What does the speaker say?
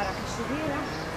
para que subiera